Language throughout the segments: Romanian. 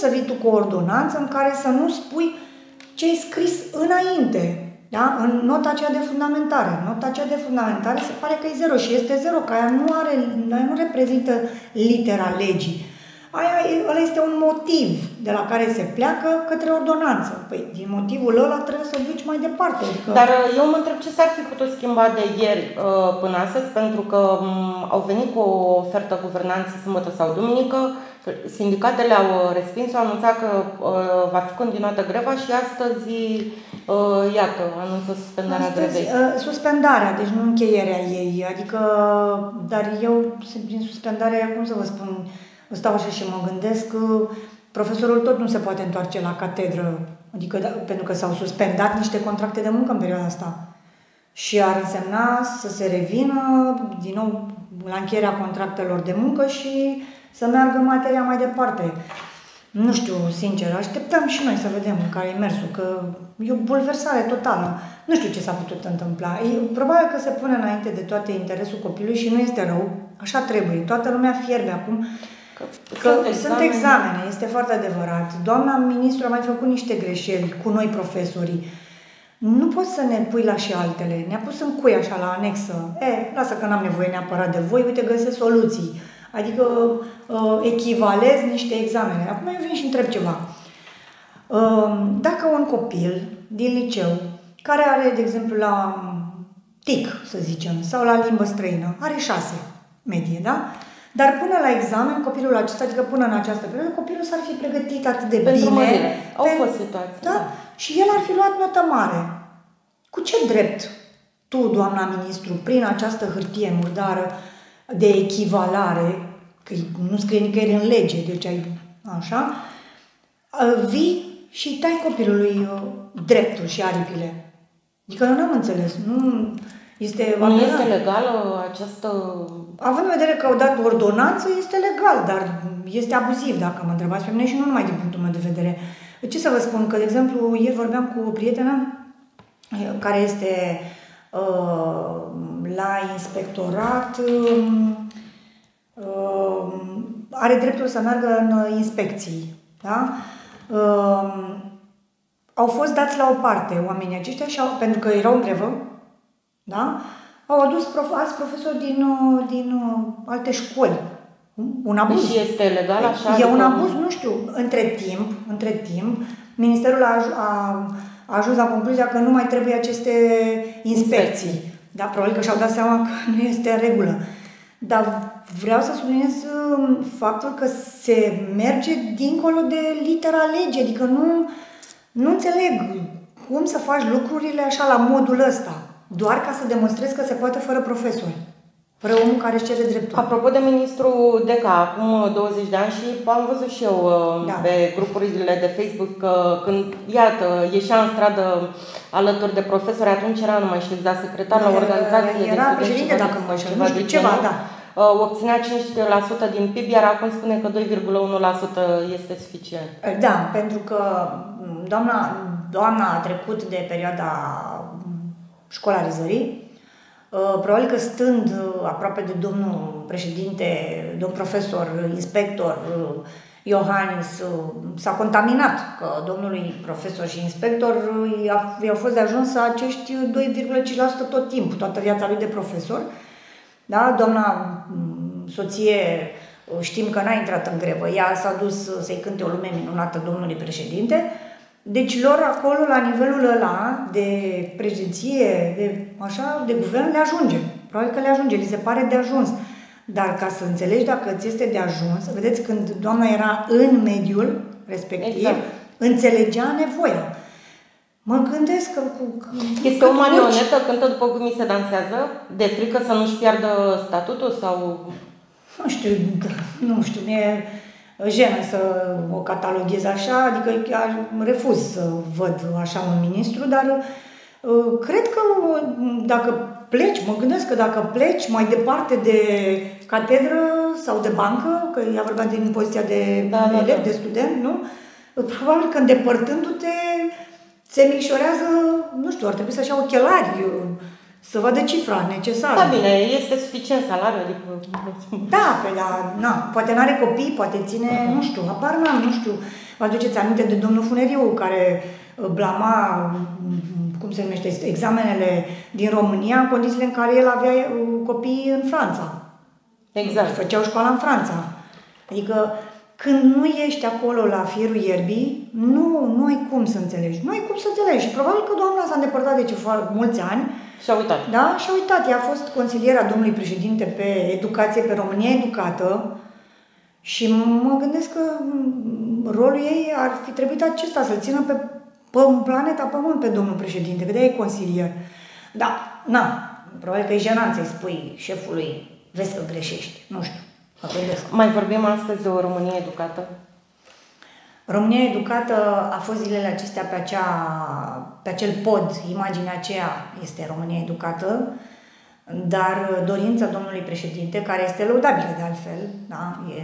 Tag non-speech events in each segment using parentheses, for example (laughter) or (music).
să vii tu cu o ordonanță în care să nu spui ce ai scris înainte, da? În nota aceea de fundamentare. Nota aceea de fundamentare se pare că e zero și este zero, că aia nu, are, aia nu reprezintă litera legii. Aia, ăla este un motiv de la care se pleacă către ordonanță. Păi, din motivul ăla trebuie să duci mai departe. Adică... Dar uh, eu mă întreb ce s-ar fi putut schimba de ieri uh, până astăzi, pentru că um, au venit cu o ofertă guvernanță sâmbătă sau duminică, Sindicatele au uh, respins, au anunțat că uh, va fi continuată greva și astăzi, uh, iată, anunță suspendarea astăzi, grevei. Uh, suspendarea, deci nu încheierea ei. Adică, dar eu, prin suspendare, cum să vă spun, stau așa și mă gândesc că profesorul tot nu se poate întoarce la catedră, adică da, pentru că s-au suspendat niște contracte de muncă în perioada asta. Și ar însemna să se revină din nou la încheierea contractelor de muncă și să meargă materia mai departe. Nu știu, sincer, așteptăm și noi să vedem care e mersul, că e o bulversare totală. Nu știu ce s-a putut întâmpla. E, probabil că se pune înainte de toate interesul copilului și nu este rău. Așa trebuie. Toată lumea fierbe acum. Că, că sunt, examene. sunt examene, este foarte adevărat. Doamna ministru a mai făcut niște greșeli cu noi profesorii. Nu poți să ne pui la și altele. Ne-a pus în cui așa la anexă. E, lasă că n-am nevoie neapărat de voi, uite, găsesc soluții. Adică uh, echivalez niște examene. Acum eu vin și întreb ceva. Uh, dacă un copil din liceu, care are, de exemplu, la TIC, să zicem, sau la limbă străină, are șase medie, da? Dar până la examen, copilul acesta, adică până în această perioadă, copilul s-ar fi pregătit atât de Pentru bine. Mărire. Au pe, fost situații. Da? da? Și el ar fi luat notă mare. Cu ce drept tu, doamna ministru, prin această hârtie murdară, de echivalare, că nu scrie nicăieri în lege, deci ai așa, vii și tai copilului uh, dreptul și aripile. Adică eu n-am înțeles. Nu este, nu este legală această... Având în vedere că au dat ordonanță, este legal, dar este abuziv, dacă mă întrebați pe mine și nu numai din punctul meu de vedere. Ce să vă spun? Că, de exemplu, ieri vorbeam cu o prietenă uh, care este uh, la inspectorat uh, uh, are dreptul să meargă în inspecții. Da? Uh, au fost dați la o parte oamenii aceștia și au, pentru că erau în grevă, da? au adus prof, alți profesori din, uh, din uh, alte școli. Un abuz. Și este legal așa? E un abuz, nu știu. Între timp, între timp, Ministerul a, a, a ajuns la concluzia că nu mai trebuie aceste inspecții. inspecții. Da, probabil că și-au dat seama că (laughs) nu este în regulă. Dar vreau să subliniez um, faptul că se merge dincolo de litera legii, adică nu, nu înțeleg cum să faci lucrurile așa la modul ăsta, doar ca să demonstrezi că se poate fără profesori. Fără omul care își cere dreptul. Apropo de ministru Deca, acum 20 de ani și am văzut și eu uh, da. pe grupurile de Facebook că când, iată, ieșea în stradă alături de profesori, atunci era, nu mai știu exact, secretar la organizație Era președinte, dacă mă știu, nu știu, ceva, da. Uh, obținea 5% din PIB, iar acum spune că 2,1% este suficient. Da, pentru că mm, doamna, doamna a trecut de perioada școlarizării, Uh, probabil că stând uh, aproape de domnul președinte, domn profesor, inspector uh, Iohannis, s-a contaminat că domnului profesor și inspector i-au fost de ajuns acești 2,5% tot timpul, toată viața lui de profesor. Da? Doamna mm, soție știm că n-a intrat în grevă, ea s-a dus să-i cânte o lume minunată domnului președinte, deci lor acolo, la nivelul ăla de președinție, de, așa, de guvern, le ajunge. Probabil că le ajunge, li se pare de ajuns. Dar ca să înțelegi dacă ți este de ajuns, vedeți, când doamna era în mediul respectiv, exact. înțelegea nevoia. Mă gândesc că cu... Este o marionetă cântă după cum mi se dansează? De frică să nu-și piardă statutul sau... Nu știu, nu știu, mie jenă să o cataloghez așa, adică chiar refuz să văd așa un ministru, dar uh, cred că uh, dacă pleci, mă gândesc că dacă pleci mai departe de catedră sau de bancă, că ea vorbea din poziția de da, da, elev, da. de student, nu? Probabil că îndepărtându-te se micșorează, nu știu, ar trebui să-și ia ochelari, să vadă cifra necesară. Da, bine, este suficient salariu, adică... Da, pe la, na, poate n-are copii, poate ține, nu știu, apar n-am, nu știu. Vă aduceți aminte de domnul Funeriu care uh, blama, mm, cum se numește, examenele din România în condițiile în care el avea uh, copii în Franța. Exact. Făceau școala în Franța. Adică când nu ești acolo la firul ierbii, nu, nu ai cum să înțelegi. Nu ai cum să înțelegi. Și probabil că doamna s-a îndepărtat de ce foarte mulți ani. Și-a uitat. Da? Și-a uitat. Ea a fost consiliera domnului președinte pe educație, pe România Educată. Și mă gândesc că rolul ei ar fi trebuit acesta, să-l țină pe, pe planeta Pământ pe domnul președinte, că de e consilier. Da, na, probabil că e jenant să-i spui șefului, vezi că greșești, nu știu. Mă gândesc. Mai vorbim astăzi de o Românie educată? România Educată a fost zilele acestea pe, acea, pe acel pod, imaginea aceea este România Educată, dar dorința domnului președinte, care este lăudabilă de altfel, da? e,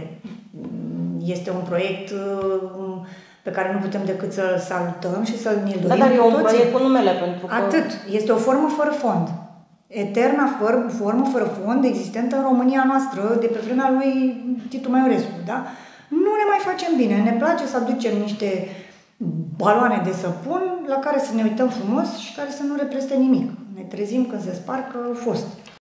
este un proiect uh, pe care nu putem decât să-l salutăm și să-l ne Da, dar e un proiect cu numele, pentru că... Atât. Este o formă fără fond. Eterna formă, formă fără fond existentă în România noastră de pe vremea lui Titu Maiorescu, da? Nu ne mai facem bine. Ne place să aducem niște baloane de săpun la care să ne uităm frumos și care să nu reprezinte nimic. Ne trezim când se sparg că au fost.